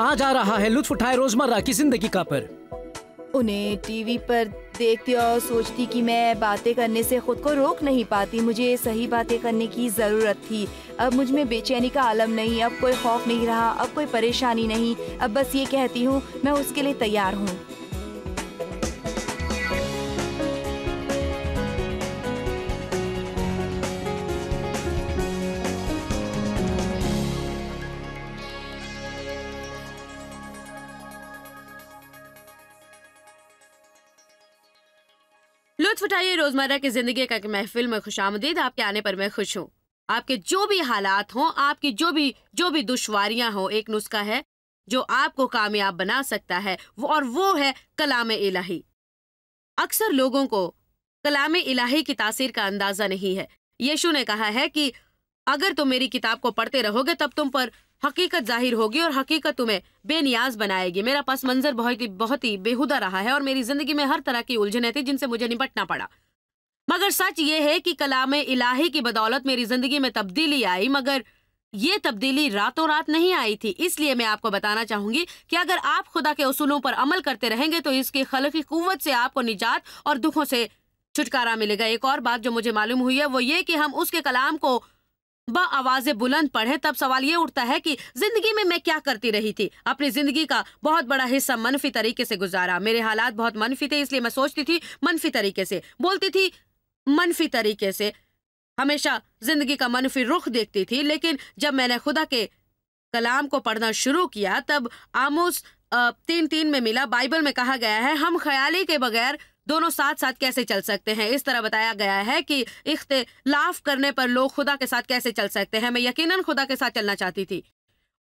आ जा रहा है, लुत्फ उठाए रोज़मर्रा की ज़िंदगी का पर। उन्हें टीवी पर देखती और सोचती कि मैं बातें करने से खुद को रोक नहीं पाती। मुझे सही बातें करने की ज़रूरत थी। अब मुझमें बेचैनी का आलम नहीं, अब कोई खौफ नहीं रहा, अब कोई परेशानी नहीं। अब बस ये कहती हूँ, मैं उसके लिए तैयार हूँ। उठाइए रोज़मर्रा की ज़िंदगी का महफिल में खुश आमदीद आपके आने पर मैं खुश हूँ। आपके जो भी हालात हों, आपकी जो भी जो भी दुश्वारियाँ हों, एक नुस्खा है जो आपको कामयाब बना सकता है, वो और वो है कलाम इलाही। अक्सर लोगों को कलाम इलाही की तासीर का अंदाज़ा नहीं है। यीशु ने कहा है कि अगर तुम मेरी किताब को पढ़ते रहोगे, तब तुम पर हकीकत ज़ाहिर होगी और हकीकत तुम्हें बेनियाज बनाएगी। मेरा पस मंजर बहुत ही बहुत ही बेहुदा रहा है और मेरी ज़िंदगी में हर तरह की उलझने थी जिनसे मुझे निपटना पड़ा। मगर सच ये है कि कलाम इलाही की बदौलत मेरी ज़िंदगी में तब्दीली आई, मगर ये तब्दीली रातों रात नहीं आई थी। इसलिए मैं आपको बताना चाहूँगी कि अगर आप खुदा के असूलों पर अमल करते रहेंगे तो इसकी खलकी कुत से आपको निजात और दुखों से छुटकारा मिलेगा। एक और बात जो मुझे मालूम हुई है, वो ये कि हम उसके कलाम को ब आवाज़ें बुलंद पढ़े तब सवाल ये उठता है कि ज़िंदगी में मैं क्या करती रही थी? अपनी ज़िंदगी का बहुत बड़ा हिस्सा मनफी तरीके से गुजारा। मेरे हालात बहुत मनफी थे, इसलिए मैं सोचती थी मनफी तरीके से। बोलती थी मनफी तरीके से। हमेशा ज़िंदगी का मनफी रुख देखती थी, लेकिन जब मैंने खुदा के कलाम को पढ़ना शुरू किया, तब आमोस तीन तीन में मिला। बाइबल में कहा गया है, हम ख्याली के बगैर दोनों साथ साथ कैसे चल सकते हैं? इस तरह बताया गया है कि इख्तलाफ करने पर लोग खुदा के साथ कैसे चल सकते हैं? मैं यकीनन खुदा के साथ चलना चाहती थी।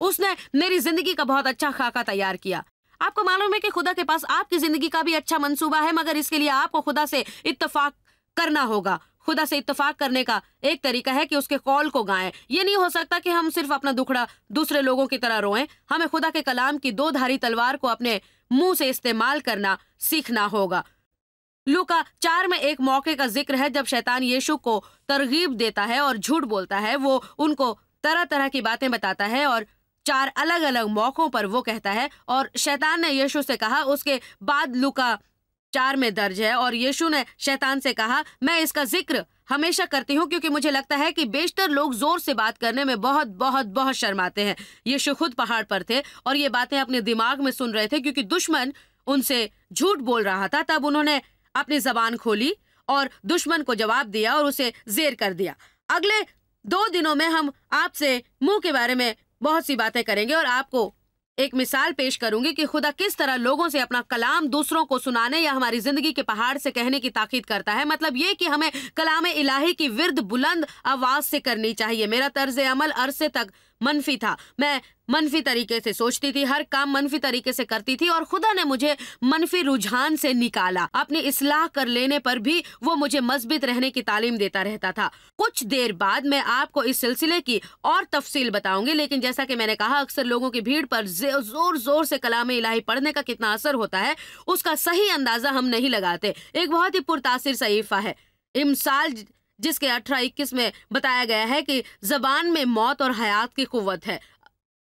उसने मेरी ज़िंदगी का बहुत अच्छा खाका तैयार किया। आपको मालूम है कि खुदा के पास आपकी ज़िंदगी का भी अच्छा मंसूबा है, मगर इसके लिए आपको खुदा से इत्तेफाक करना होगा। खुदा से इत्तेफाक करने का एक तरीका है कि उसके कॉल को गाएँ। ये नहीं हो सकता कि हम सिर्फ़ अपना दुखड़ा दूसरे लोगों की तरह रोएँ। हमें खुदा के कलाम की दो धारी तलवार को अपने मुँह से इस्तेमाल करना सीखना होगा। लूका, चार में एक मौके का ज़िक्र है जब शैतान यीशु को तरगीब देता है और झूठ बोलता है, वो उनको तरह तरह की बातें बताता है और चार अलग अलग मौकों पर वो कहता है और शैतान ने यीशु से कहा, उसके बाद लुका चार में दर्ज है। और यीशु ने शैतान से कहा, मैं इसका ज़िक्र हमेशा करती हूँ क्योंकि मुझे लगता है कि बेशतर लोग ज़ोर से बात करने में बहुत बहुत बहुत शर्माते हैं। यीशु खुद पहाड़ पर थे और ये बातें अपने दिमाग में सुन रहे थे क्योंकि दुश्मन उनसे झूठ बोल रहा था। तब उन्होंने अपनी जबान खोली और दुश्मन को जवाब दिया और उसे जेर कर दिया। अगले दो दिनों में हम आपसे मुँह के बारे में बहुत सी बातें करेंगे और आपको एक मिसाल पेश करूँगी कि खुदा किस तरह लोगों से अपना कलाम दूसरों को सुनाने या हमारी ज़िंदगी के पहाड़ से कहने की ताकीद करता है। मतलब ये कि हमें कलाम इलाही की विरद बुलंद आवाज़ से करनी चाहिए। मेरा तर्ज अमल अरसे तक मनफी था। मैं मनफी तरीके से सोचती थी, हर काम मनफी तरीके से करती थी और खुदा ने मुझे मनफी रुझान से निकाला। अपनी इसलाह कर लेने पर भी वो मुझे मज़बूत रहने की तालीम देता रहता था। कुछ देर बाद मैं आपको इस सिलसिले की और तफसील बताऊँगी, लेकिन जैसा कि मैंने कहा, अक्सर लोगों की भीड़ पर ज़ोर ज़ोर से कलाम इलाही पढ़ने का कितना असर होता है, उसका सही अंदाज़ा हम नहीं लगाते। एक बहुत ही पुरतासर सहीफा है। इमसाल जिसके अठारह इक्कीस में बताया गया है कि जबान में मौत और हयात की कुत है।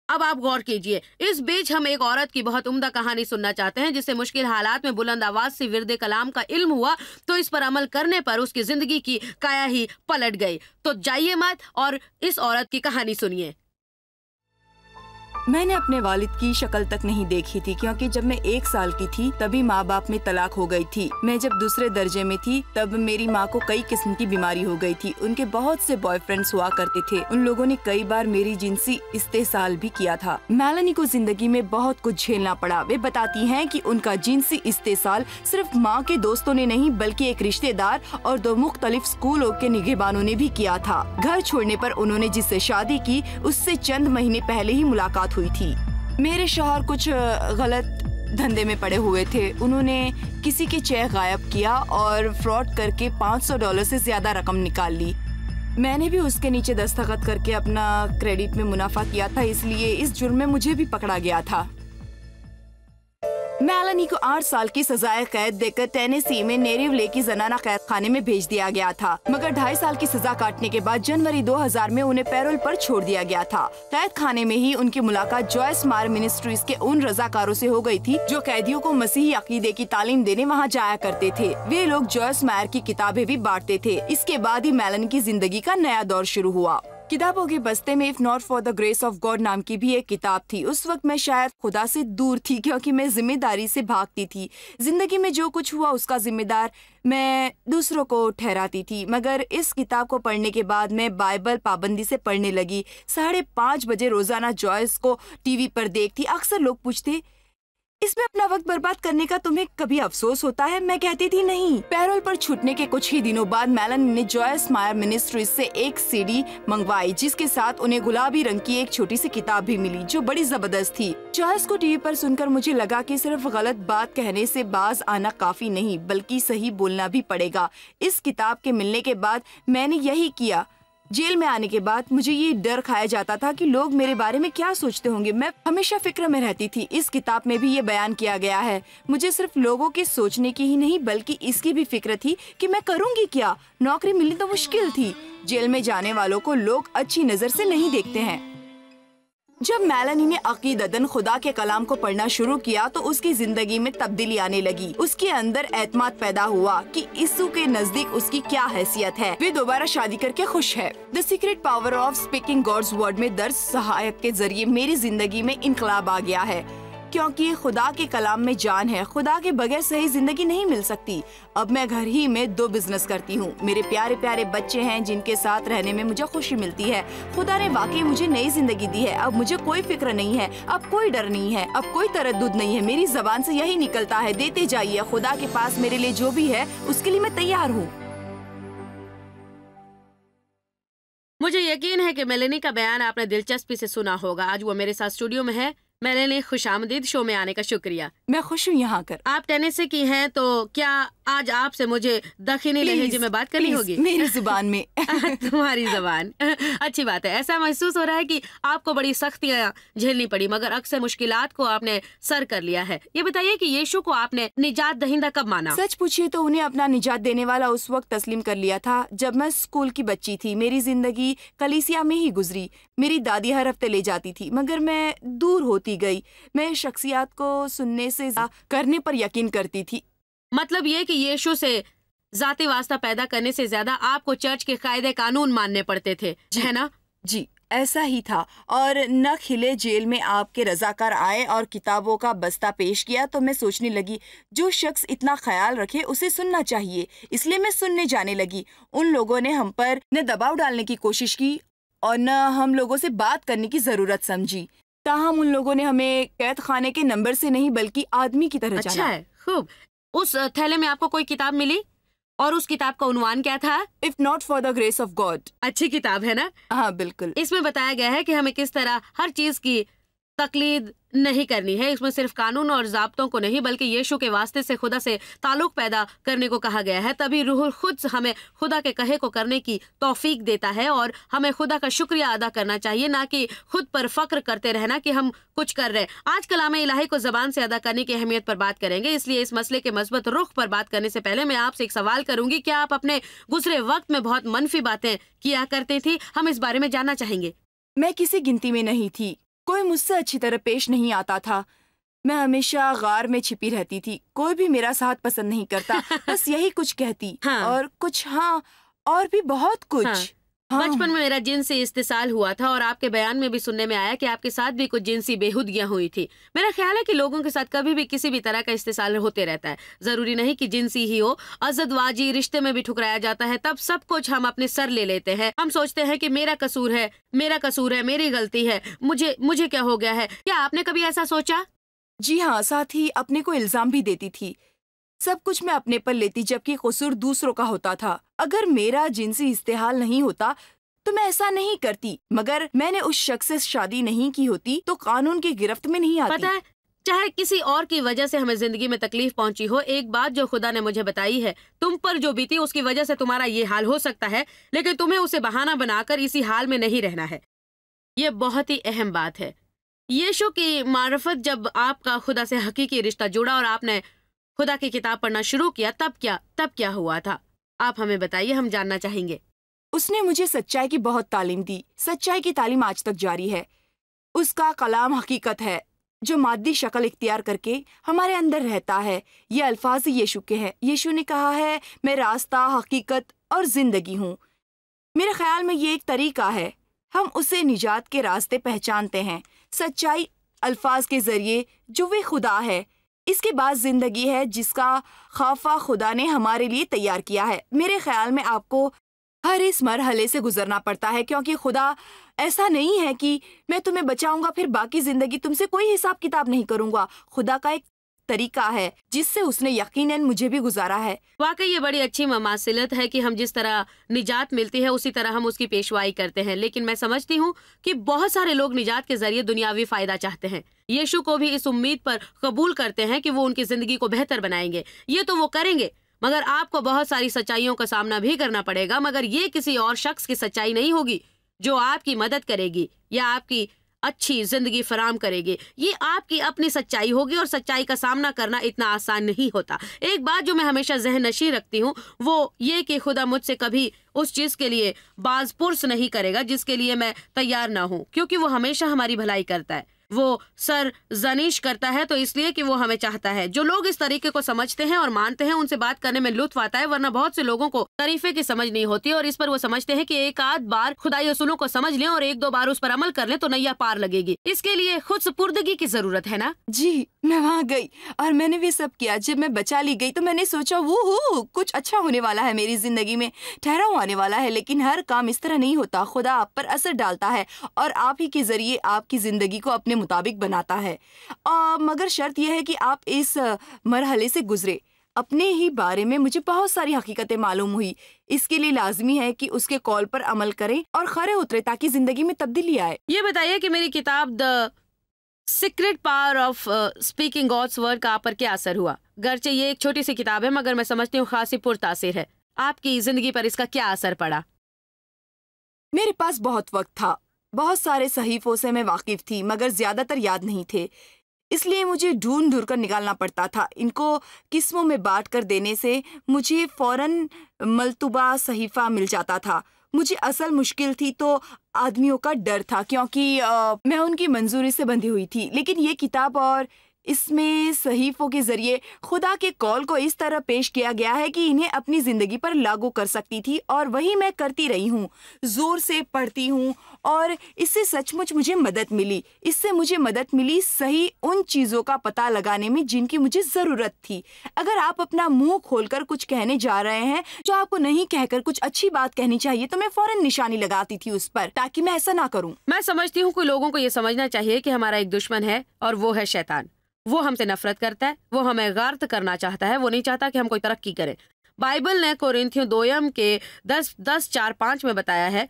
अब आप गौर कीजिए, इस बीच हम एक औरत की बहुत उम्दा कहानी सुनना चाहते हैं जिसे मुश्किल हालात में बुलंद आवाज़ से विरद कलाम का इल्म हुआ तो इस पर अमल करने पर उसकी ज़िंदगी की काया ही पलट गई। तो जाइए मत और इस औरत की कहानी सुनिए। मैंने अपने वालिद की शक्ल तक नहीं देखी थी, क्योंकि जब मैं एक साल की थी, तभी माँ बाप में तलाक हो गई थी। मैं जब दूसरे दर्जे में थी, तब मेरी माँ को कई किस्म की बीमारी हो गई थी। उनके बहुत से बॉयफ्रेंड्स हुआ करते थे। उन लोगों ने कई बार मेरी जिनसी इस्तेसाल भी किया था। मेलानी को ज़िंदगी में बहुत कुछ झेलना पड़ा। वे बताती है की उनका जिनसी इस्तेसाल सिर्फ़ माँ के दोस्तों ने नहीं, बल्कि एक रिश्तेदार और दो मुख्तलिफ़ स्कूलों के निगहबानों ने भी किया था। घर छोड़ने पर उन्होंने जिससे शादी की, उससे चंद महीने पहले ही मुलाकात हुई थी। मेरे शोहर कुछ गलत धंधे में पड़े हुए थे। उन्होंने किसी के चेक गायब किया और फ्रॉड करके 500 डॉलर से ज़्यादा रकम निकाल ली। मैंने भी उसके नीचे दस्तखत करके अपना क्रेडिट में मुनाफा किया था, इसलिए इस जुर्म में मुझे भी पकड़ा गया था। मेलानी को आठ साल की सजाए कैद देकर टेनेसी में नेरिव ले की जनाना कैद खाने में भेज दिया गया था। मगर ढाई साल की सजा काटने के बाद जनवरी 2000 में उन्हें पैरोल पर छोड़ दिया गया था। कैद खाने में ही उनकी मुलाकात जॉयस मार मिनिस्ट्रीज के उन रजाकारों से हो गई थी, जो कैदियों को मसीही अकीदे की तालीम देने वहाँ जाया करते थे। वे लोग जॉयस मायर की किताबें भी बांटते थे। इसके बाद ही मेलन की ज़िंदगी का नया दौर शुरू हुआ। किताबों के बस्ते में if not for the grace of God नाम की भी एक किताब थी। उस वक्त मैं शायद खुदा से दूर थी, क्योंकि मैं ज़िम्मेदारी से भागती थी। ज़िंदगी में जो कुछ हुआ, उसका जिम्मेदार मैं दूसरों को ठहराती थी। मगर इस किताब को पढ़ने के बाद मैं बाइबल पाबंदी से पढ़ने लगी। साढ़े पाँच बजे रोज़ाना जॉयस को टीवी पर देखती। अक्सर लोग पूछते इसमें अपना वक्त बर्बाद करने का तुम्हें कभी अफसोस होता है? मैं कहती थी नहीं। पैरोल पर छूटने के कुछ ही दिनों बाद मेलन ने जॉयस मायर मिनिस्ट्रीज से एक सीडी मंगवाई, जिसके साथ उन्हें गुलाबी रंग की एक छोटी सी किताब भी मिली, जो बड़ी ज़बरदस्त थी। जॉयस को टीवी पर सुनकर मुझे लगा कि सिर्फ़ गलत बात कहने से बाज आना काफ़ी नहीं, बल्कि सही बोलना भी पड़ेगा। इस किताब के मिलने के बाद मैंने यही किया। जेल में आने के बाद मुझे ये डर खाया जाता था कि लोग मेरे बारे में क्या सोचते होंगे। मैं हमेशा फ़िक्र में रहती थी। इस किताब में भी ये बयान किया गया है। मुझे सिर्फ़ लोगों के सोचने की ही नहीं, बल्कि इसकी भी फ़िक्र थी कि मैं करूँगी क्या। नौकरी मिलनी तो मुश्किल थी। जेल में जाने वालों को लोग अच्छी नज़र से नहीं देखते हैं। जब मेलानी ने अकीदतन खुदा के कलाम को पढ़ना शुरू किया तो उसकी ज़िंदगी में तब्दीली आने लगी। उसके अंदर एतमाद पैदा हुआ कि ईसु के नज़दीक उसकी क्या हैसियत है। वे दोबारा शादी करके खुश है। The secret power of speaking God's word में दर्ज सहायक के ज़रिए मेरी ज़िंदगी में इनकलाब आ गया है। क्योंकि खुदा के कलाम में जान है। खुदा के बगैर सही ज़िंदगी नहीं मिल सकती। अब मैं घर ही में दो बिज़नेस करती हूँ। मेरे प्यारे प्यारे बच्चे हैं जिनके साथ रहने में मुझे खुशी मिलती है। खुदा ने वाकई मुझे नई ज़िंदगी दी है। अब मुझे कोई फ़िक्र नहीं है। अब कोई डर नहीं है। अब कोई तरद नहीं है। मेरी जबान से यही निकलता है। देते जाइए। खुदा के पास मेरे लिए जो भी है, उसके लिए मैं तैयार हूँ। मुझे यकीन है कि मेलेनी का बयान आपने दिलचस्पी से सुना होगा। आज वो मेरे साथ स्टूडियो में है। मैंने खुश आमदीद शो में आने का शुक्रिया। मैं खुश हूँ यहाँ कर आप टेनिस की हैं तो क्या आज आपसे मुझे दखनी लहजे में बात करनी होगी? मेरी ज़ुबान में। तुम्हारी जबान। अच्छी बात है ऐसा महसूस हो रहा है कि आपको बड़ी सख्तियाँ झेलनी पड़ी मगर अक्सर मुश्किलात को आपने सर कर लिया है। ये बताइए कि यीशु को आपने निजात दहिंदा कब माना? सच पूछिए तो उन्हें अपना निजात देने वाला उस वक्त तस्लीम कर लिया था जब मैं स्कूल की बच्ची थी। मेरी ज़िंदगी कलीसिया में ही गुजरी। मेरी दादी हर हफ़्ते ले जाती थी मगर मैं दूर होती गई। मैं शख्सियात को सुनने से करने पर यकीन करती थी। मतलब ये कि यीशु से जाति वास्ता पैदा करने से ज़्यादा आपको चर्च के कायदे कानून मानने पड़ते थे है ना? जी ऐसा ही था। और न खिले जेल में आपके रजाकार आए और किताबों का बस्ता पेश किया तो मैं सोचने लगी जो शख्स इतना ख्याल रखे उसे सुनना चाहिए इसलिए मैं सुनने जाने लगी। उन लोगों ने हम पर न दबाव डालने की कोशिश की और न हम लोगों से बात करने की ज़रूरत समझी। ताहम उन लोगों ने हमें कैद खाने के नंबर से नहीं बल्कि आदमी की तरह अच्छा है खूब। उस थैले में आपको कोई किताब मिली? और उस किताब का उन्वान क्या था? If not for the grace of God अच्छी किताब है ना? हाँ बिल्कुल। इसमें बताया गया है कि हमें किस तरह हर चीज़ की तकलीद नहीं करनी है। इसमें सिर्फ़ कानून और जबतों को नहीं, बल्कि यीशु के वास्ते से, खुदा से ताल्लुक पैदा करने को कहा गया है। तभी रूह खुद हमें खुदा के कहे को करने की तौफीक देता है और हमें खुदा का शुक्रिया अदा करना चाहिए, ना कि खुद पर फक्र करते रहना कि हम कुछ कर रहे हैं। आज कलाम इलाही को जबान से अदा करने की अहमियत पर बात करेंगे, इसलिए इस मसले के मज़बूत रुख पर बात करने से पहले मैं आपसे एक सवाल करूँगी, क्या आप अपने गुजरे वक्त में बहुत मनफी बातें किया करते थी? हम इस बारे में जानना चाहेंगे। मैं किसी गिनती में नहीं थी। कोई मुझसे अच्छी तरह पेश नहीं आता था मैं हमेशा गार में छिपी रहती थी कोई भी मेरा साथ पसंद नहीं करता बस यही कुछ कहती हाँ। और कुछ हाँ और भी बहुत कुछ हाँ। हाँ। बचपन में मेरा जिनसी इस्तेसाल हुआ था और आपके बयान में भी सुनने में आया कि आपके साथ भी कुछ जिनसी बेहुदगियाँ हुई थी। मेरा ख्याल है कि लोगों के साथ कभी भी किसी भी तरह का इस्तेसाल होते रहता है। ज़रूरी नहीं कि जिनसी ही हो। अजदवाजी रिश्ते में भी ठुकराया जाता है तब सब कुछ हम अपने सर ले लेते हैं। हम सोचते हैं कि मेरा कसूर है मेरा कसूर है मेरी गलती है। मुझे मुझे क्या हो गया है? क्या आपने कभी ऐसा सोचा? जी हाँ साथ ही अपने को इल्ज़ाम भी देती थी सब कुछ मैं अपने पर लेती जबकि कसूर दूसरों का होता था। अगर मेरा जिनसी इस्तेहाल नहीं होता तो मैं ऐसा नहीं करती। मगर मैंने उस शख्स से शादी नहीं की होती तो कानून की गिरफ्त में नहीं आती। पता है, चाहे किसी और की वजह से हमें ज़िंदगी में तकलीफ़ पहुँची हो, एक बात जो खुदा ने मुझे बताई है, तुम पर जो बीती, उसकी वजह से तुम्हारा ये हाल हो सकता है, लेकिन तुम्हें उसे बहाना बनाकर इसी हाल में नहीं रहना है। ये बहुत ही अहम बात है। यीशु की मार्फत जब आपका खुदा से हकीकी रिश्ता जुड़ा और आपने खुदा की किताब पढ़ना शुरू किया, तब क्या तब क्या हुआ था? आप हमें बताइए, हम जानना चाहेंगे। उसने मुझे सच्चाई की बहुत तालीम दी। सच्चाई की तालीम आज तक जारी है। उसका कलाम हकीकत है, जो मादी शक्ल इख्तियार करके हमारे अंदर रहता है। ये अल्फाज यीशु के हैं। यीशु ने कहा है, मैं रास्ता, हकीकत और ज़िंदगी हूँ। मेरे ख्याल में ये एक तरीका है। हम उसे निजात के रास्ते पहचानते हैं। सच्चाई अल्फाज के ज़रिए जो वे खुदा है इसके बाद ज़िंदगी है जिसका खाफा खुदा ने हमारे लिए तैयार किया है। मेरे ख्याल में आपको हर इस मरहले से गुजरना पड़ता है क्योंकि खुदा ऐसा नहीं है कि मैं तुम्हें बचाऊँगा, फिर बाकी ज़िंदगी तुमसे कोई हिसाब किताब नहीं करूँगा। खुदा का एक तरीका है, जिससे उसने यकीनन मुझे भी गुजारा है। वाकई ये बड़ी अच्छी ममासिलत है कि हम जिस तरह निजात मिलती है, उसी तरह हम उसकी पेशवाई करते हैं। लेकिन मैं समझती हूँ कि बहुत सारे लोग निजात के ज़रिए दुनियावी फ़ायदा चाहते हैं। यीशु को भी इस उम्मीद पर कबूल करते हैं कि वो उनकी ज़िंदगी को बेहतर बनाएँगे। ये तो वो करेंगे, मगर आपको बहुत सारी सच्चाइयों का सामना भी करना पड़ेगा, मगर ये किसी और शख्स की सच्चाई नहीं होगी, जो आपकी मदद करेगी या आपकी अच्छी ज़िंदगी फराम करेगी। ये आपकी अपनी सच्चाई होगी और सच्चाई का सामना करना इतना आसान नहीं होता। एक बात जो मैं हमेशा जहन नशी रखती हूँ, वो ये कि खुदा मुझसे कभी उस चीज़ के लिए बाज पुरस नहीं करेगा जिसके लिए मैं तैयार ना हूँ, क्योंकि वो हमेशा हमारी भलाई करता है। वो सर जनीश करता है तो इसलिए कि वो हमें चाहता है। जो लोग इस तरीके को समझते हैं और मानते हैं, उनसे बात करने में लुत्फ आता है, वरना बहुत से लोगों को तरीफे की समझ नहीं होती और इस पर वो समझते हैं कि एक आध बार खुदाई रसूलों को समझ लें और एक दो बार उस पर अमल कर लें तो नैया पार लगेगी। इसके लिए खुद सुपुर्दगी की ज़रूरत है ना? जी, मैं वहाँ गई और मैंने भी सब किया। जब मैं बचा ली गई तो मैंने सोचा वो हो कुछ अच्छा होने वाला है मेरी ज़िंदगी में। ठहराव आने वाला है, लेकिन हर काम इस तरह नहीं होता। खुदा आप पर असर डालता है और आप ही के ज़रिए आपकी ज़िंदगी को अपने मुताबिक बनाता है। आ, मगर शर्त यह है कि आप इस मरहले से गुजरे। अपने ही बारे में मुझे बहुत सारी हकीकतें मालूम हुई। इसके लिए लाजमी है कि उसके कॉल पर अमल करें और खरे उतरे ताकि ज़िंदगी में तब्दीली आए। ये बताइए कि मेरी किताब the secret power of speaking God's word का आप पर क्या असर हुआ? गर्चे ये एक छोटी सी किताब है मगर मैं समझती हूँ खासी पुरतासिर है। आपकी ज़िंदगी पर इसका क्या असर पड़ा? मेरे पास बहुत वक्त था। बहुत सारे सहीफों से मैं वाकिफ थी मगर ज़्यादातर याद नहीं थे। इसलिए मुझे ढूंढ ढूंढ कर निकालना पड़ता था। इनको किस्मों में बांट कर देने से मुझे फ़ौरन मलतुबा सहीफा मिल जाता था। मुझे असल मुश्किल थी तो आदमियों का डर था क्योंकि आ, मैं उनकी मंजूरी से बंधी हुई थी। लेकिन ये किताब और इसमें सहीफों के ज़रिए खुदा के कॉल को इस तरह पेश किया गया है कि इन्हें अपनी ज़िंदगी पर लागू कर सकती थी और वही मैं करती रही हूँ, ज़ोर से पढ़ती हूँ और इससे सचमुच मुझे मदद मिली। इससे मुझे मदद मिली सही उन चीज़ों का पता लगाने में जिनकी मुझे ज़रूरत थी। अगर आप अपना मुँह खोलकर कुछ कहने जा रहे हैं, जो आपको नहीं कहकर कुछ अच्छी बात कहनी चाहिए तो मैं फ़ौरन निशानी लगाती थी उस पर, ताकि मैं ऐसा ना करूँ। मैं समझती हूँ कि लोगों को ये समझना चाहिए कि हमारा एक दुश्मन है और वो है शैतान। वो हमसे नफरत करता है, वो हमें गर्त करना चाहता है, वो नहीं चाहता कि हम कोई तरक्की करें। बाइबल ने कोरिंथियों दोयम के दस दस, चार, पाँच में बताया है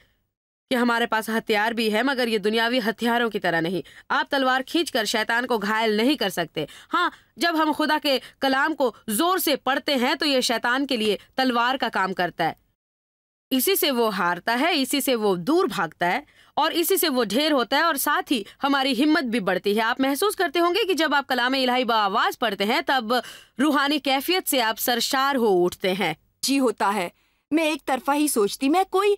कि हमारे पास हथियार भी है, मगर ये दुनियावी हथियारों की तरह नहीं। आप तलवार खींचकर शैतान को घायल नहीं कर सकते। हाँ जब हम खुदा के कलाम को ज़ोर से पढ़ते हैं तो ये शैतान के लिए तलवार का काम करता है। इसी से वो हारता है, इसी से वो दूर भागता है और इसी से वो ढेर होता है और साथ ही हमारी हिम्मत भी बढ़ती है। आप महसूस करते होंगे कि जब आप कलाम इलाही आवाज़ पढ़ते हैं, तब रूहानी कैफियत से आप सरशार हो उठते हैं। जी होता है। मैं एक तरफा ही सोचती, मैं कोई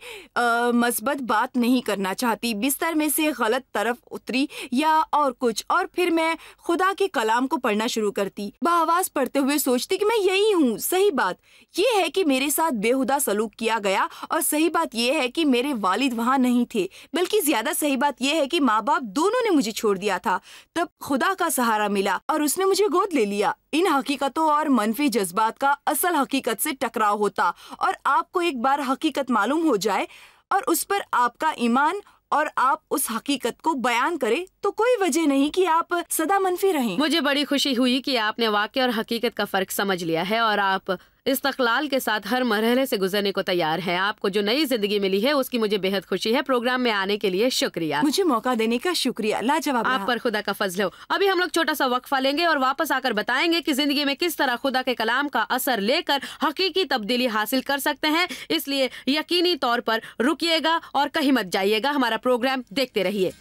मस्बत बात नहीं करना चाहती। बिस्तर में से गलत तरफ़ उतरी या और कुछ, और फिर मैं खुदा के कलाम को पढ़ना शुरू करती। बहवास पढ़ते हुए सोचती कि मैं यही हूँ, सही बात। ये है कि मेरे साथ बेहुदा सलूक किया गया और सही बात यह है कि मेरे वालिद वहाँ नहीं थे, बल्कि ज़्यादा सही बात यह है कि माँ बाप दोनों ने मुझे छोड़ दिया था। तब खुदा का सहारा मिला और उसने मुझे गोद ले लिया। इन हकीकतों और मनफी जज्बात का असल हकीकत से टकराव होता और आपको एक बार हकीकत मालूम हो जाए और उस पर आपका ईमान और आप उस हकीकत को बयान करें तो कोई वजह नहीं कि आप सदा मनफी रहें। मुझे बड़ी खुशी हुई कि आपने वाक्य और हकीकत का फ़र्क समझ लिया है और आप इस्तकलाल के साथ हर मरहले से गुजरने को तैयार है। आपको जो नई ज़िंदगी मिली है उसकी मुझे बेहद खुशी है। प्रोग्राम में आने के लिए शुक्रिया। मुझे मौका देने का शुक्रिया। लाजवाब आप पर खुदा का फजल हो। अभी हम लोग छोटा सा वक्फा लेंगे और वापस आकर बताएँगे की ज़िंदगी में किस तरह खुदा के कलाम का असर लेकर हकीकी तब्दीली हासिल कर सकते हैं। इसलिए यकीनी तौर पर रुकिएगा और कहीं मत जाइएगा। हमारा प्रोग्राम देखते रहिए।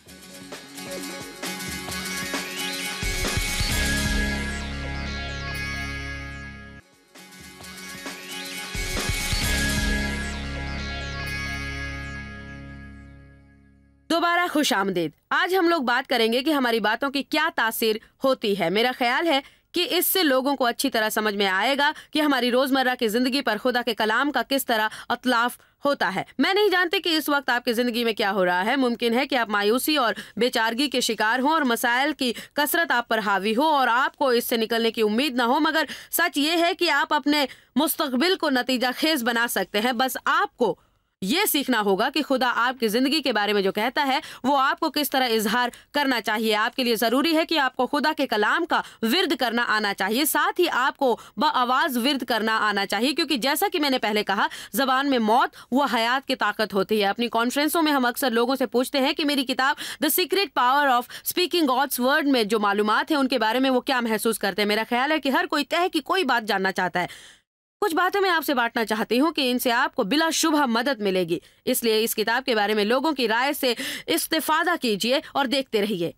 दोबारा खुश आमदेद। आज हम लोग बात करेंगे कि हमारी बातों की क्या तासीर होती है। मेरा ख्याल है कि इससे लोगों को अच्छी तरह समझ में आएगा कि हमारी रोज़मर्रा की ज़िंदगी पर खुदा के कलाम का किस तरह अतलाफ होता है। मैं नहीं जानती कि इस वक्त आपकी ज़िंदगी में क्या हो रहा है। मुमकिन है कि आप मायूसी और बेचारगी के शिकार हों और मसाइल की कसरत आप पर हावी हो और आपको इससे निकलने की उम्मीद ना हो। मगर सच ये है कि आप अपने मुस्तबिल को नतीजा खेज बना सकते हैं। बस आपको ये सीखना होगा कि खुदा आपकी ज़िंदगी के बारे में जो कहता है, वो आपको किस तरह इजहार करना चाहिए। आपके लिए ज़रूरी है कि आपको खुदा के कलाम का विरद करना आना चाहिए, साथ ही आपको ब आवाज़ विरद करना आना चाहिए, क्योंकि जैसा कि मैंने पहले कहा, जबान में मौत, व हयात की ताकत होती है। अपनी कॉन्फ्रेंसों में हम अक्सर लोगों से पूछते हैं कि मेरी किताब the secret power of speaking God's word में जो मालूम है, उनके बारे में वो क्या महसूस करते हैं? मेरा ख्याल है कि हर कोई तय की कोई बात जानना चाहता है। कुछ बातें मैं आपसे बांटना चाहती हूँ कि इनसे आपको बिला शुभ मदद मिलेगी। इसलिए इस किताब के बारे में लोगों की राय से इस्तेफादा कीजिए और देखते रहिए।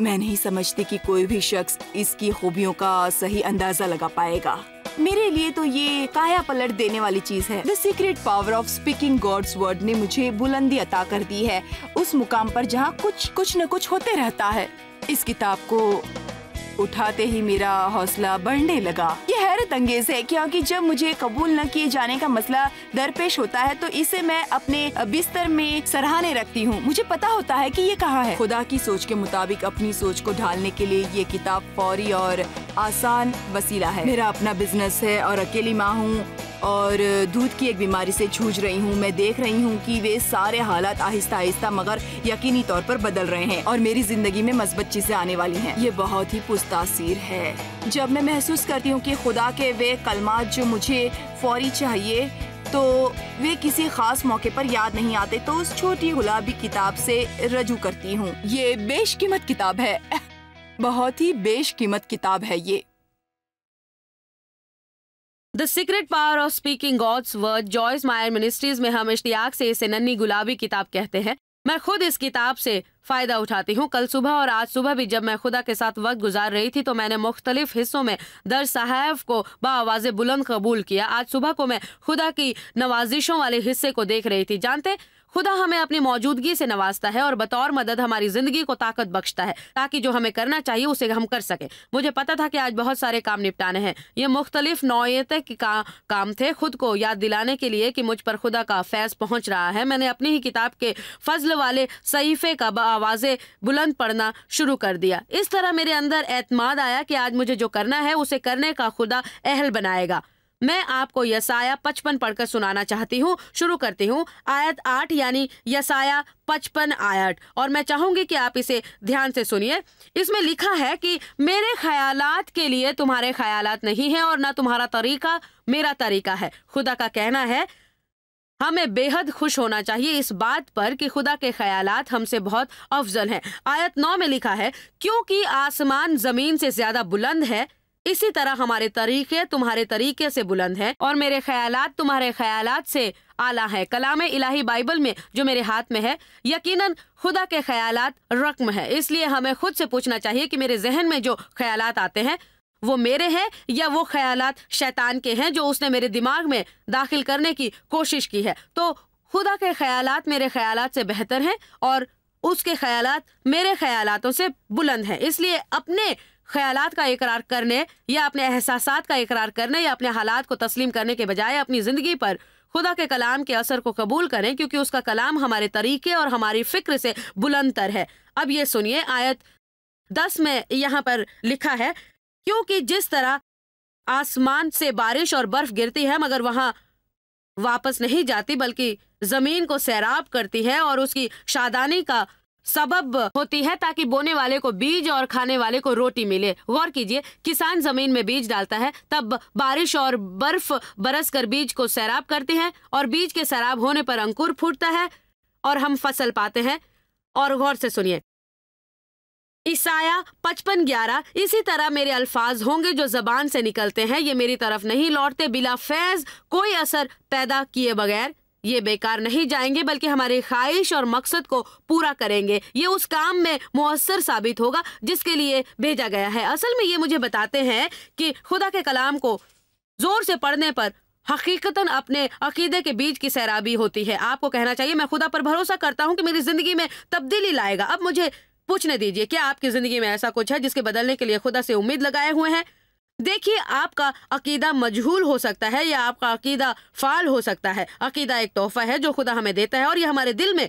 मैं नहीं समझती कि कोई भी शख्स इसकी खूबियों का सही अंदाज़ा लगा पाएगा। मेरे लिए तो ये काया पलट देने वाली चीज़ है। The secret power of speaking God's word ने मुझे बुलंदी अता कर दी है। उस मुकाम पर जहाँ कुछ कुछ न कुछ होते रहता है। इस किताब को उठाते ही मेरा हौसला बढ़ने लगा। ये हैरत अंगेज है क्योंकि जब मुझे कबूल न किए जाने का मसला दरपेश होता है तो इसे मैं अपने बिस्तर में सराहने रखती हूँ। मुझे पता होता है कि ये कहाँ है। खुदा की सोच के मुताबिक अपनी सोच को ढालने के लिए ये किताब फौरी और आसान वसीला है। मेरा अपना बिज़नेस है और अकेली माँ हूँ। और दूध की एक बीमारी से जूझ रही हूँ। मैं देख रही हूँ कि वे सारे हालात आहिस्ता आहिस्ता मगर यकीनी तौर पर बदल रहे हैं और मेरी ज़िंदगी में मस्बत चीज़ें आने वाली हैं। ये बहुत ही पुस्तासीर है। जब मैं महसूस करती हूँ कि खुदा के वे कलमात जो मुझे फौरी चाहिए तो वे किसी खास मौके पर याद नहीं आते तो उस छोटी गुलाबी किताब से रजू करती हूँ। ये बेशकीमत किताब है। बहुत ही बेशकीमत किताब है ये। The secret power of speaking God's word Joyce Meyer Ministries में हम इश्तियाक से इसे नन्नी गुलाबी किताब कहते हैं। मैं खुद इस किताब से फ़ायदा उठाती हूँ। कल सुबह और आज सुबह भी जब मैं खुदा के साथ वक्त गुजार रही थी तो मैंने मुख्तलिफ़ हिस्सों में दर साहब को बवाज़ बुलंद कबूल किया। आज सुबह को मैं खुदा की नवाजिशों वाले हिस्से को देख रही थी। जानते खुदा हमें अपनी मौजूदगी से नवाजता है और बतौर मदद हमारी ज़िंदगी को ताकत बख्शता है ताकि जो हमें करना चाहिए उसे हम कर सके। मुझे पता था कि आज बहुत सारे काम निपटाने हैं। ये मुख्तलिफ़ नौत के का, काम थे खुद को याद दिलाने के लिए कि मुझ पर खुदा का फैज पहुँच रहा है। मैंने अपनी ही किताब के फजल वाले सहीफे का आवाज़ बुलंद पढ़ना शुरू कर दिया। इस तरह मेरे अंदर एतमाद आया कि आज मुझे जो करना है उसे करने का खुदा अहल बनाएगा। मैं आपको यसाया पचपन पढ़कर सुनाना चाहती हूँ। शुरू करती हूँ। आयत आठ यानी यसाया पचपन आयत। और मैं चाहूँगी कि आप इसे ध्यान से सुनिए। इसमें लिखा है कि मेरे ख्यालात के लिए तुम्हारे ख्यालात नहीं है और ना तुम्हारा तरीका मेरा तरीका है। खुदा का कहना है, हमें बेहद खुश होना चाहिए इस बात पर कि खुदा के ख्यालात हमसे बहुत अफजल हैं। आयत नौ में लिखा है, क्योंकि आसमान ज़मीन से ज़्यादा बुलंद है इसी तरह हमारे तरीके तुम्हारे तरीके से बुलंद है और मेरे ख्यालात तुम्हारे ख्यालात से आला है। कलाम इलाही बाइबल में जो मेरे हाथ में है, यकीनन खुदा के ख्यालात रकम है। इसलिए हमें खुद से पूछना चाहिए कि मेरे जहन में जो ख्यालात आते हैं, वो मेरे हैं या वो ख्यालात शैतान के हैं जो उसने मेरे दिमाग में दाखिल करने की कोशिश की है। तो खुदा के ख्यालात मेरे ख्यालात से बेहतर हैं और उसके ख्यालात मेरे ख्यालातों से बुलंद हैं। इसलिए अपने ख्यालात का इकरार करने या अपने एहसास का इकरार करने या अपने हालात को तस्लीम करने के बजाय अपनी ज़िंदगी पर खुदा के कलाम के असर को कबूल करें, क्योंकि उसका कलाम हमारे तरीके और हमारी फ़िक्र से बुलंदतर है। अब ये सुनिए, आयत दस में यहाँ पर लिखा है, क्योंकि जिस तरह आसमान से बारिश और बर्फ़ गिरती है, मगर वहाँ वापस नहीं जाती, बल्कि ज़मीन को सैराब करती है और उसकी शादानी का सबब होती है ताकि बोने वाले को बीज और खाने वाले को रोटी मिले। गौर कीजिए, किसान ज़मीन में बीज डालता है, तब बारिश और बर्फ़ बरस कर बीज को सैराब करते हैं और बीज के सैराब होने पर अंकुर फूटता है और हम फ़सल पाते हैं। और गौर से सुनिए। ईसाया पचपन ग्यारह, इसी तरह मेरे अल्फाज होंगे जो जबान से निकलते हैं। ये मेरी तरफ़ नहीं लौटते, बिला फैज कोई असर पैदा किए बगैर। ये बेकार नहीं जाएँगे, बल्कि हमारी ख्वाहिश और मकसद को पूरा करेंगे। ये उस काम में मुअसर साबित होगा, जिसके लिए भेजा गया है। असल में ये मुझे बताते हैं कि खुदा के कलाम को ज़ोर से पढ़ने पर हकीकतन अपने अकीदे के बीच की सैराबी होती है। आपको कहना चाहिए, मैं खुदा पर भरोसा करता हूँ कि मेरी ज़िंदगी में तब्दीली लाएगा। अब मुझे पूछने दीजिए, क्या आपकी ज़िंदगी में ऐसा कुछ है जिसके बदलने के लिए खुदा से उम्मीद लगाए हुए हैं? देखिए, आपका अकीदा मजहूल हो सकता है या आपका अकीदा फाल हो सकता है। अकीदा एक तोहफा है जो खुदा हमें देता है और ये हमारे दिल में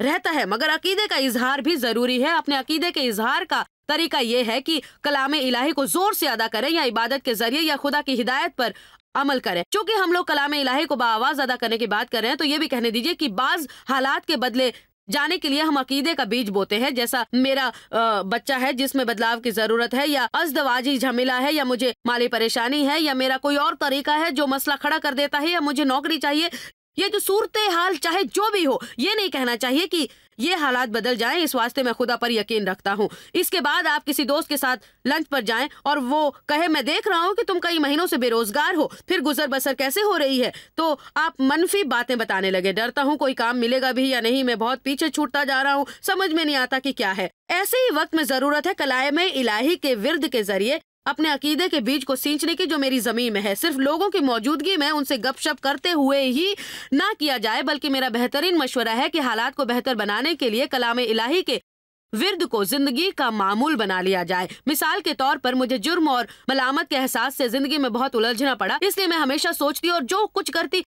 रहता है। मगर अकीदे का इजहार भी ज़रूरी है। अपने अकीदे के इजहार का तरीका यह है कि कलाम इलाही को ज़ोर से अदा करें या इबादत के ज़रिए या खुदा की हिदायत पर अमल करें। चूँकि हम लोग कलाम इलाही को बाआवाज अदा करने की बात कर रहे हैं तो ये भी कहने दीजिए कि बाज हालात के बदले जाने के लिए हम अकीदे का बीज बोते हैं जैसा मेरा आ, बच्चा है जिसमें बदलाव की ज़रूरत है या अजदवाजी झमेला है या मुझे माली परेशानी है या मेरा कोई और तरीका है जो मसला खड़ा कर देता है या मुझे नौकरी चाहिए ये जो सूरत हाल चाहे जो भी हो, ये नहीं कहना चाहिए कि ये हालात बदल जाएँ। इस वास्ते मैं खुदा पर यकीन रखता हूँ। इसके बाद आप किसी दोस्त के साथ लंच पर जाएँ और वो कहे, मैं देख रहा हूँ कि तुम कई महीनों से बेरोजगार हो। फिर गुजर बसर कैसे हो रही है? तो आप मनफी बातें बताने लगे। डरता हूँ कोई काम मिलेगा भी या नहीं। मैं बहुत पीछे छूटता जा रहा हूँ। समझ में नहीं आता कि क्या है। ऐसे ही वक्त में ज़रूरत है कलाए में इलाही के विरद के ज़रिए अपने अकीदे के बीज को सींचने की जो मेरी ज़मीन में है। सिर्फ़ लोगों की मौजूदगी में उनसे गपशप करते हुए ही ना किया जाए, बल्कि मेरा बेहतरीन मशवरा है कि हालात को बेहतर बनाने के लिए कलाम इलाही के विरद को ज़िंदगी का मामूल बना लिया जाए। मिसाल के तौर पर मुझे जुर्म और मलामत के एहसास से ज़िंदगी में बहुत उलझना पड़ा, इसलिए मैं हमेशा सोचती और जो कुछ करती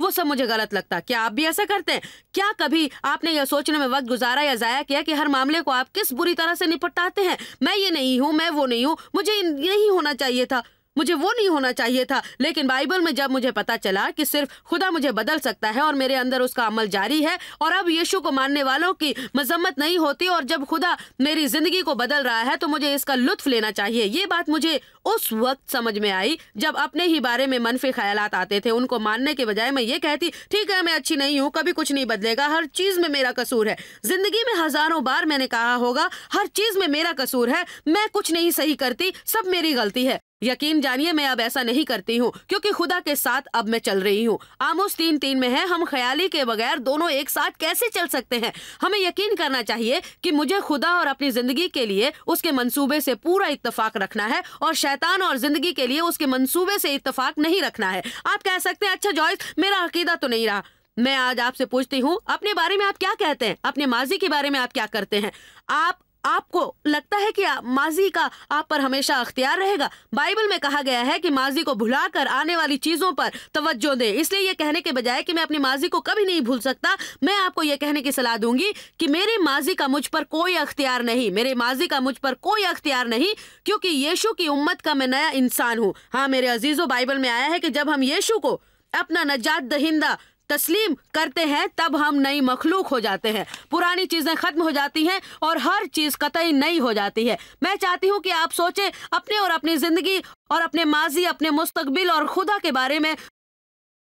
वो सब मुझे गलत लगता। क्या आप भी ऐसा करते हैं? क्या कभी आपने यह सोचने में वक्त गुजारा या जाया किया कि हर मामले को आप किस बुरी तरह से निपटाते हैं? मैं ये नहीं हूँ, मैं वो नहीं हूँ, मुझे यही होना चाहिए था। मुझे वो नहीं होना चाहिए था। लेकिन बाइबल में जब मुझे पता चला कि सिर्फ़ खुदा मुझे बदल सकता है और मेरे अंदर उसका अमल जारी है, और अब यीशु को मानने वालों की मजम्मत नहीं होती और जब खुदा मेरी ज़िंदगी को बदल रहा है तो मुझे इसका लुत्फ लेना चाहिए। ये बात मुझे उस वक्त समझ में आई जब अपने ही बारे में मनफी ख्याल आते थे। उनको मानने के बजाय मैं ये कहती, ठीक है, मैं अच्छी नहीं हूँ, कभी कुछ नहीं बदलेगा, हर चीज़ में मेरा कसूर है। ज़िंदगी में हज़ारों बार मैंने कहा होगा, हर चीज़ में मेरा कसूर है, मैं कुछ नहीं सही करती, सब मेरी गलती है। यकीन जानिए, मैं अब ऐसा नहीं करती हूँ, क्योंकि खुदा के साथ अब मैं चल रही हूँ। आमोस तीन तीन में है, हम ख्याली के बगैर दोनों एक साथ कैसे चल सकते हैं? हमें यकीन करना चाहिए कि मुझे खुदा और अपनी ज़िंदगी के लिए उसके मंसूबे से पूरा इतफाक रखना है और शैतान और ज़िंदगी के लिए उसके मंसूबे से इतफाक नहीं रखना है। आप कह सकते हैं अच्छा जॉयस, मेरा अकीदा तो नहीं रहा। मैं आज आपसे पूछती हूँ, अपने बारे में आप क्या कहते हैं? अपने माजी के बारे में आप क्या करते हैं? आप आपको लगता है कि माजी का आप पर हमेशा अख्तियार रहेगा? बाइबल में कहा गया है कि माजी को भुलाकर आने वाली चीज़ों पर तवज्जो दे। इसलिए ये कहने के बजाय कि मैं अपनी माजी को कभी नहीं भूल सकता, मैं आपको ये कहने की सलाह दूँगी कि मेरे माजी का मुझ पर कोई अख्तियार नहीं, मेरे माजी का मुझ पर कोई अख्तियार नहीं, क्योंकि यीशु की उम्मत का मैं नया इंसान हूँ। हाँ मेरे अजीजों, बाइबल में आया है कि जब हम यीशु को अपना नजात दहिंदा तस्लीम करते हैं, तब हम नई मखलूक हो जाते हैं। पुरानी चीज़ें खत्म हो जाती हैं और हर चीज़ कतई नई हो जाती है। मैं चाहती हूँ कि आप सोचें, अपने और अपनी ज़िंदगी और अपने माजी, अपने मुस्तबिल और खुदा के बारे में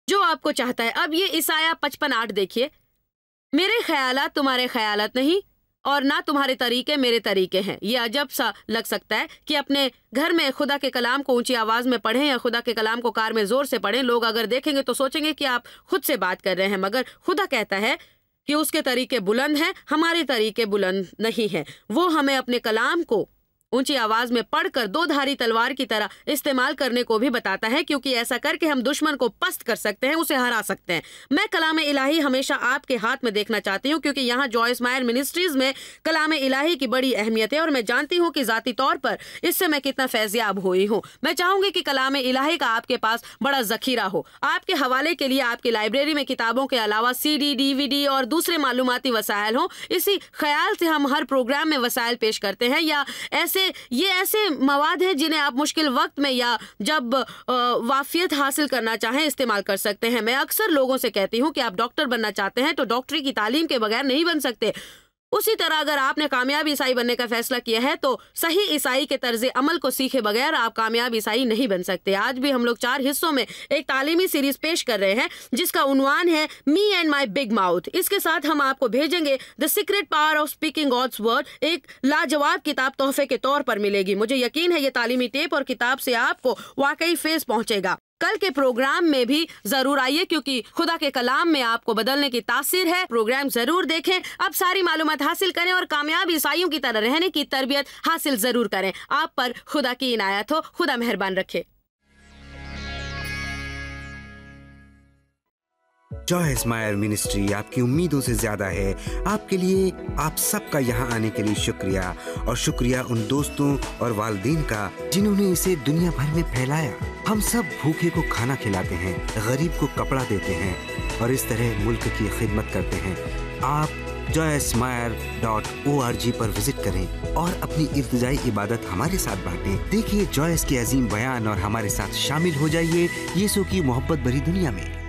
जो आपको चाहता है। अब ये ईसाया पचपन आठ देखिए। मेरे ख्याल तुम्हारे ख्याल नहीं और ना तुम्हारे तरीके मेरे तरीके हैं। ये अजब सा लग सकता है कि अपने घर में खुदा के कलाम को ऊँची आवाज़ में पढ़ें या खुदा के कलाम को कार में ज़ोर से पढ़ें। लोग अगर देखेंगे तो सोचेंगे कि आप खुद से बात कर रहे हैं, मगर खुदा कहता है कि उसके तरीके बुलंद हैं, हमारे तरीके बुलंद नहीं हैं। वो हमें अपने कलाम को ऊँची आवाज़ में पढ़कर दो धारी तलवार की तरह इस्तेमाल करने को भी बताता है, क्योंकि ऐसा करके हम दुश्मन को पस्त कर सकते हैं, उसे हरा सकते हैं। मैं कलाम इलाही हमेशा आपके हाथ में देखना चाहती हूँ, क्योंकि यहाँ जॉयस मायर मिनिस्ट्रीज में कलाम इलाही की बड़ी अहमियत है, और मैं जानती हूँ कि जाती तौर पर इससे मैं कितना फैजियाब हुई हूँ। मैं चाहूँगी कि कलाम इलाही का आपके पास बड़ा जखीरा हो। आपके हवाले के लिए आपकी लाइब्रेरी में किताबों के अलावा सी डी डीवीडी और दूसरे मालूमती वसायल हों। इसी ख्याल से हम हर प्रोग्राम में वसायल पेश करते हैं, या ऐसे ऐसे, ये ऐसे मवाद हैं जिन्हें आप मुश्किल वक्त में या जब वाफियत हासिल करना चाहें इस्तेमाल कर सकते हैं। मैं अक्सर लोगों से कहती हूँ कि आप डॉक्टर बनना चाहते हैं तो डॉक्टरी की तालीम के बगैर नहीं बन सकते। उसी तरह अगर आपने कामयाब ईसाई बनने का फैसला किया है तो सही ईसाई के तर्ज अमल को सीखे बगैर आप कामयाब ईसाई नहीं बन सकते। आज भी हम लोग चार हिस्सों में एक तालीमी सीरीज़ पेश कर रहे हैं, जिसका उनवान है me and my big mouth. इसके साथ हम आपको भेजेंगे the secret power of speaking God's word, एक लाजवाब किताब तोहफे के तौर पर मिलेगी। मुझे यकीन है ये तालीमी टेप और किताब से आपको वाकई फेस पहुंचेगा। कल के प्रोग्राम में भी ज़रूर आइए, क्योंकि खुदा के कलाम में आपको बदलने की तासीर है। प्रोग्राम ज़रूर देखें। अब सारी मालूम हासिल करें और कामयाब ईसाइयों की तरह रहने की तरबियत हासिल ज़रूर करें। आप पर खुदा की इनायत हो। खुदा मेहरबान रखे। जॉय मायर मिनिस्ट्री आपकी उम्मीदों से ज़्यादा है। आपके लिए आप सबका यहाँ आने के लिए शुक्रिया। और शुक्रिया उन दोस्तों और वालदेन का जिन्होंने इसे दुनिया भर में फैलाया। हम सब भूखे को खाना खिलाते हैं, गरीब को कपड़ा देते हैं और इस तरह मुल्क की खिदमत करते हैं। आप joysmire.org पर विज़िट करें और अपनी इर्तजाई इबादत हमारे साथ बांटें। देखिए जॉयस के अजीम बयान और हमारे साथ शामिल हो जाइए। यीशु की मोहब्बत भरी दुनिया में।